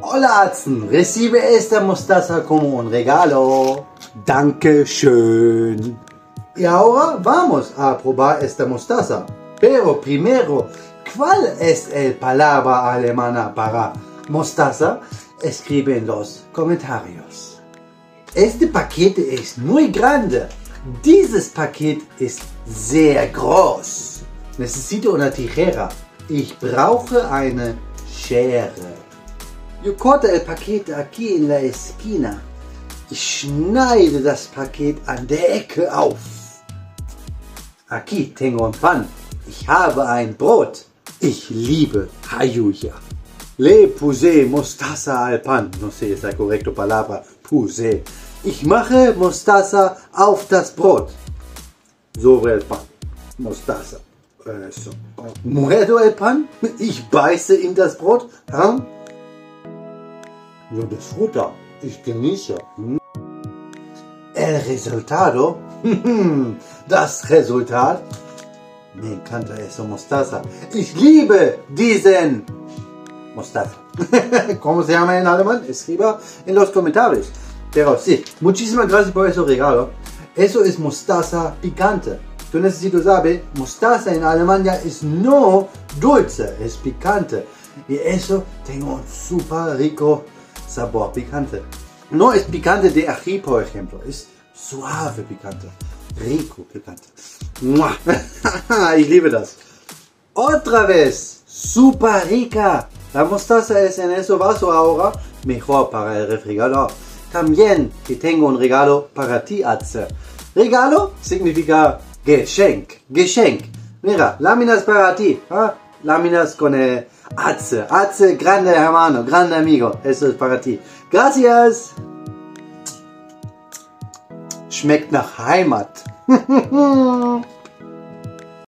Hola Atzen, recibe esta mostaza como un regalo. Dankeschön. Y ahora vamos a probar esta mostaza. Pero primero, ¿cuál es el palabra alemana para mostaza? Escribe en los comentarios. Este paquete es muy grande. Dieses Paket ist sehr groß. Necesito una tijera. Ich brauche eine Schere. Yo corto el paquete aquí en la esquina. Ich schneide das Paket an der Ecke auf. Aquí tengo un pan. Ich habe ein Brot. Ich liebe Hayuya. Le puse mostaza al pan. No sé es la correcta palabra. Puse. Ich mache mostaza auf das Brot. Sobre el pan. Mostaza. Eso. Muerdo el pan. Ich beiße in das Brot. Hm? Das Futter. Ich genieße. Hm? El resultado. Das Resultat. Me encanta eso mostaza. Ich liebe diesen mostaza. ¿Cómo se llama en alemán? Escriba en los comentarios. Pero sí, muchísimas gracias por ese regalo. Eso es mostaza picante. Tú necesito saber, mostaza en Alemania es no dulce, es picante. Y eso tengo un super rico sabor picante. No es picante de ají, por ejemplo, es suave picante. Rico picante. ¡Mua! ich liebe das. Otra vez, super rica. La mostaza es en ese vaso ahora mejor para el refrigerador. También que tengo un regalo para ti, Atze. Regalo significa Geschenk. Geschenk. Mira, láminas para ti. ¿ah? Láminas con el Atze. Atze, grande hermano, grande amigo. Eso es para ti. Gracias. Schmeckt nach Heimat.